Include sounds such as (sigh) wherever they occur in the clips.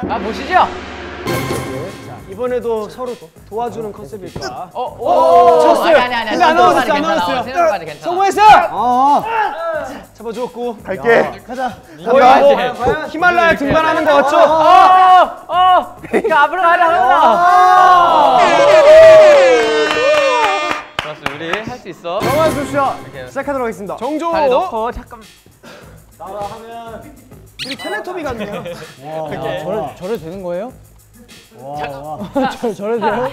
아 보시죠. 이번에도 서로 도와주는 컨셉일까? 어, 오, 쳤어요. 아니 아니 아니. 근데 안 나왔어요, 안 괜찮아. 성공했어! 어. 잡아주었고 갈게. 거의 뭐 히말라야 등반하는 거 같죠? 어, 어, 그 앞으로 가자, 아! 좋았어, 우리 할 수 있어. 정원 수쇼 시작하도록 하겠습니다. 정조 넣고 잠깐. 우리 텔레토비 같네요. 저래 저래 되는 거예요? 와, 와. 저 저래 돼요?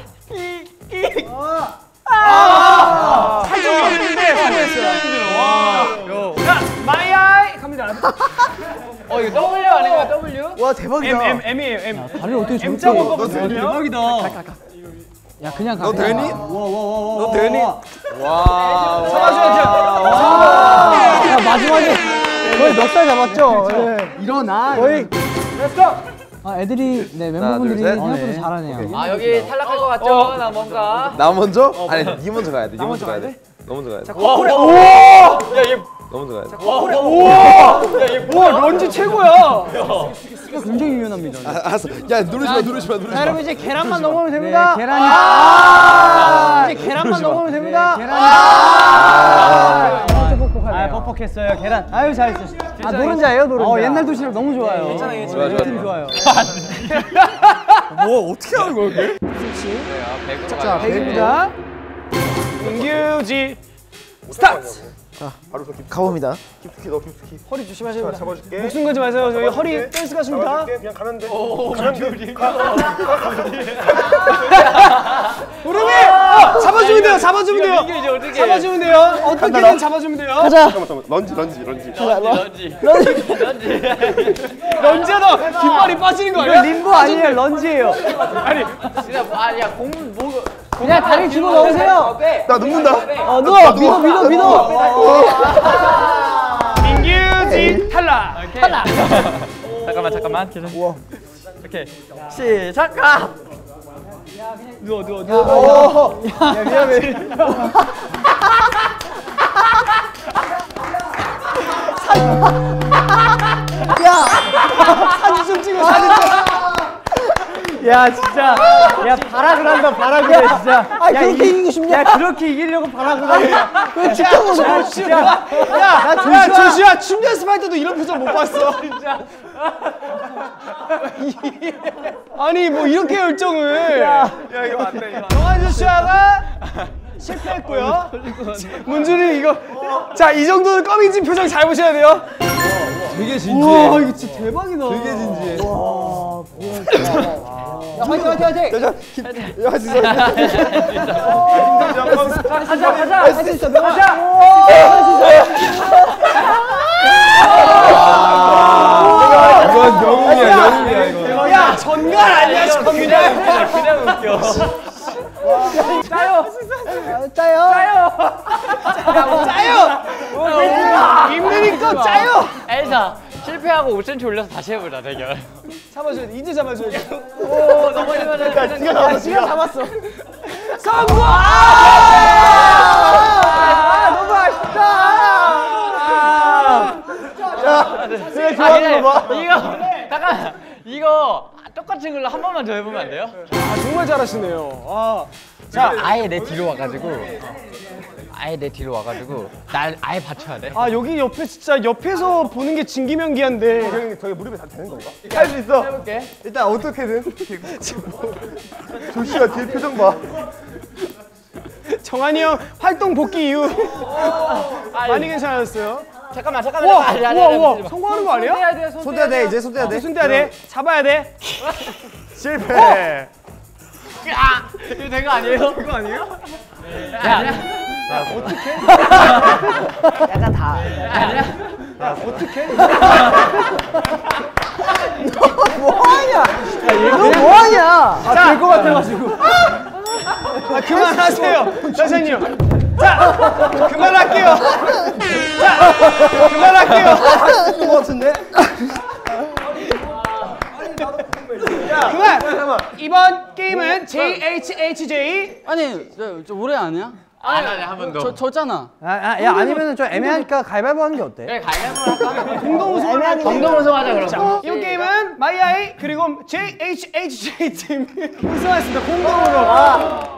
살짝이 없는데 성공했어요. 자, 마이 아이 갑니다. 어, 이거 W 아닌가 W? 와 대박이다. M M M이에요 M. 다리를 어떻게 저렇게? M자 먹어보세요. 대박이다. 야 그냥 가. 너 되니? 와 와 와 와. 너 되니? 잡아줘야죠. 야 마지막에 거의 몇살 잡았죠? 네. 일어나. 거의. 아 애들이 네 멤버분들이 둘, 셋. 생각보다 잘하네요. 아, 여기 탈락할 것 같죠? 나 뭔가. 나 먼저? 아니, 니 먼저 가야 돼. 니 먼저 가야 돼. 너 먼저 가야 돼. 너 먼저 가야 돼. 와 런지 최고야. 굉장히 유연합니다. 아, 알았어. 야, 누르지 마, 누르지 마, 누르지 마. 여러분 이제 계란만 넘으면 됩니다. 네, 계란이. 아 이제 계란만 넘으면 됩니다. 계란이. 아, 아, 뻑뻑했어요. 계란. 아유, 잘했어. 아, 노른자예요, 노른자. 어, 옛날 도시락 너무 좋아요. 괜찮아, 괜찮아. 좋아, 좋아, 팀 좋아. 좋아요. 뭐, 어떻게 하는 거야, 그게? 자, 자, 100입니다. 민규지 스타트. 가봅니다. 깊숙이 넣어, 깊숙이. 허리 조심하셔야 됩니다. 잡아줄게. 목숨 걸지 마세요. 저희 허리 댄스 가십니다. 그냥 가면 돼. 가면 돼. 무릎이 어, 잡아주면 돼요. 잡아주면 돼요. 잡아주면 돼요. 어떻게든 잡아주면 돼요. 가자. 잠깐만, 잠깐만. lunge, lunge, lunge. lunge. lunge. lunge하다 뒷발이 빠지는 거 아니야? 림보 아니에요, lunge예요. 아니 진짜 아니야 공 뭐. 그냥 다리 집어 넣으세요. 나 눕는다. 어, 누워. 믿어, 믿어, 믿어. 민규지 탈락. 탈락. 잠깐만 잠깐만. 우와. 오케이. 시작. 가. 누워 누워 누워. 야, 미안해. 사진 좀 찍어 사진 좀. 야, 진짜. 야, 발악을 한다, 발악을 해, 진짜. 아, 그렇게 이기고 싶냐? 야, 그렇게 이기려고 발악을 하냐. 그 지켜보자. 야, 진짜. 야, 야 조슈아 춤 연습할 때도 이런 표정 못 봤어. (laughs) 진짜. (laughs) 아니 뭐 이렇게 열정을. 야, 이거 안 돼. 정한 조슈아가 실패했고요. 문준이 이거 자 이 정도는 껌인진 표정 잘 보셔야 돼요. 되게 와 진지해. 이거 진짜 대박이다. 되게 진지해. 야, 화이팅, 화이팅, 화이팅. 야, 진짜. 가자 가자. 할 수 있어, 명호자. 이건 영웅이야, 영웅이야, 이거. 야 전갈 아니야 전갈. 그냥 그냥 웃겨. 짜요. 짜요. 짜요. 입느니까 짜요. 엘사 실패하고 5cm 올려서 다시 해보자 대결. 잡아줘야 돼. 이제 잡아줘야 돼. 오 넘어지면은 그냥 지가 잡았어, 지가 잡았어. 성공! 아, 너무 아쉽다. 아, 좋아하는 거 봐. 이거 잠깐 이거 똑같은 걸로 한 번만 더 해보면 안 돼요? 아 정말 잘하시네요. 아. 자 아예 내 뒤로 와가지고 아예 내 뒤로 와가지고 날 아예 받쳐야 돼. 아 여기 옆에 진짜 옆에서 보는 게 진기명기한데 형님, 저기 무릎에 다 되는 건가? 할 수 있어. 해볼게. 일단 어떻게든. 조슈아 뒤에 표정 봐. 정한이 형 활동 복귀 이후 아, 많이 괜찮았어요. 잠깐만 잠깐만. 우와 아니, 아니, 우와 우와 성공하는 거 아니야? 손 떼야 돼. 손손 떼야 돼, 이제 손 떼야 돼. 손 떼야 돼. 잡아야 돼. 실패. 아 이거 된 거 아니에요? 그거 아니에요? 야, 약간 다. 아니야. 너 뭐하냐? 아, 될것 같아가지고. 아 그만하세요, 선생님. 자 그만할게요. 자 그만할게요. 것 같은데? 그만. 이번 게임은 JHHJ 아니, 저, 저 올해 아니야? 아니 아니 한번 더. 저 졌잖아. 아, 아, 야 아니면 좀 애매하니까 가위바위보 하는 게 어때? 그래 가위바위보 할까? 공동 우승을 할 공동 우승 하자 그럼. 자, 이 게임은 마이아이 그리고 JHHJ 팀이 (laughs) 우승하였습니다. 공동으로.